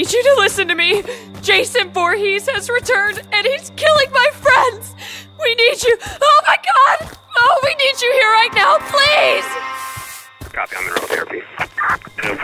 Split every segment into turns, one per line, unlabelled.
need you to listen to me. Jason Voorhees has returned and he's killing my friends. We need you. Oh my god. Oh, we need you here right now, please.
Copy, I'm in room therapy. 10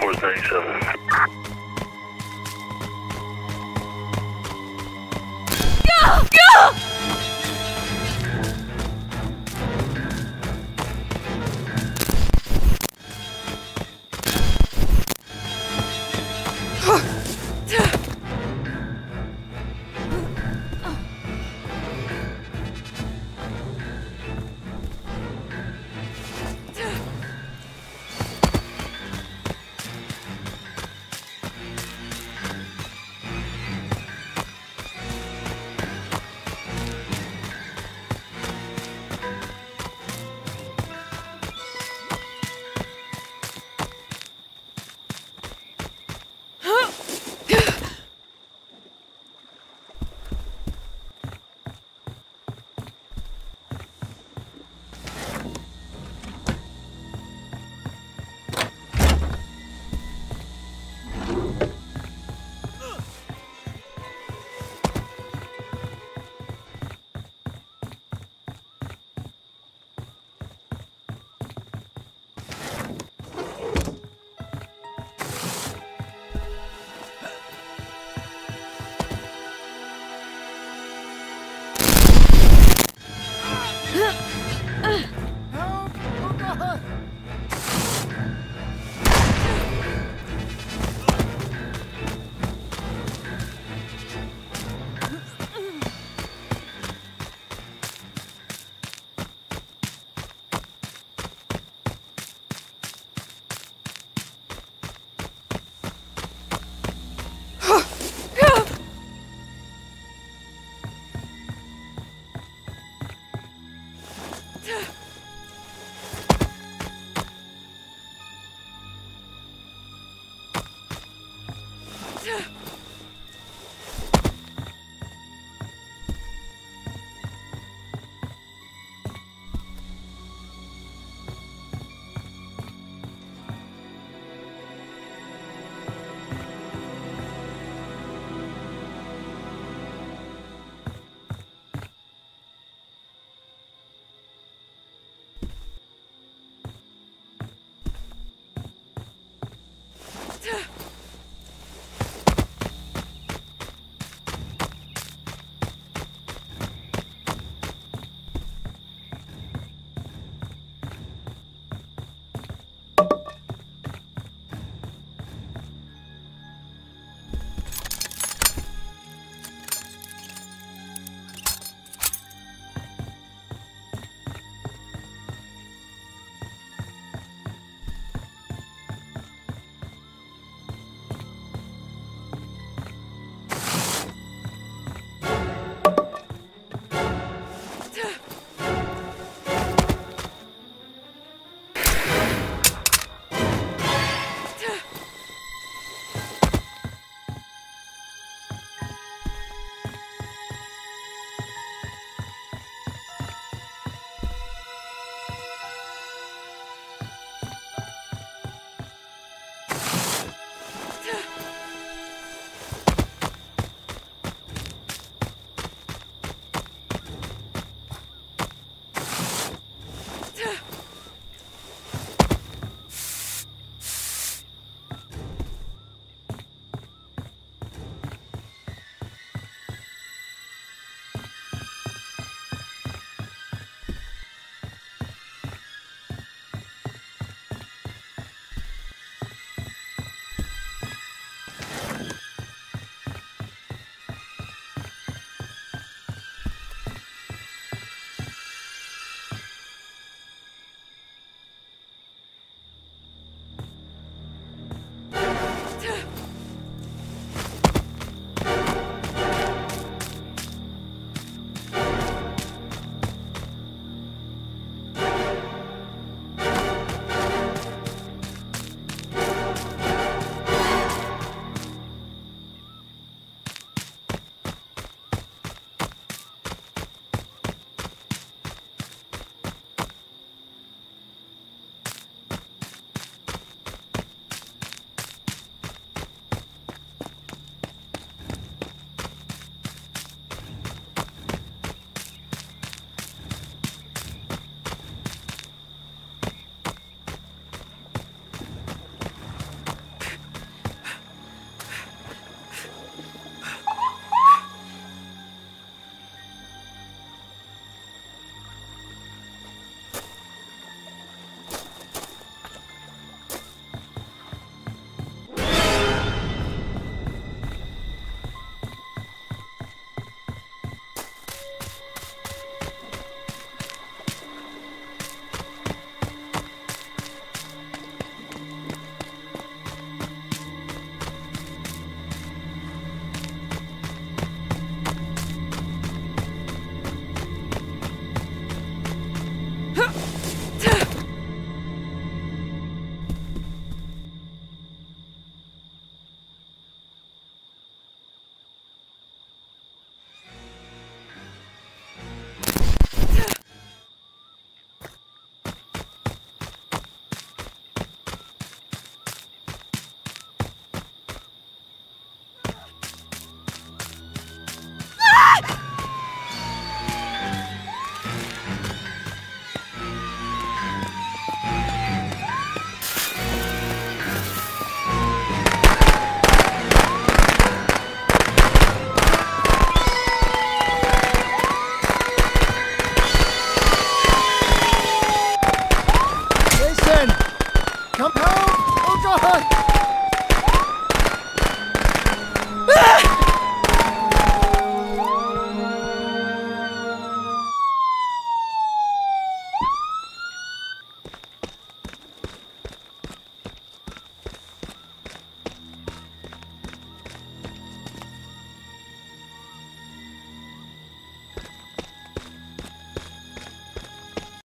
强拍欧洲狠。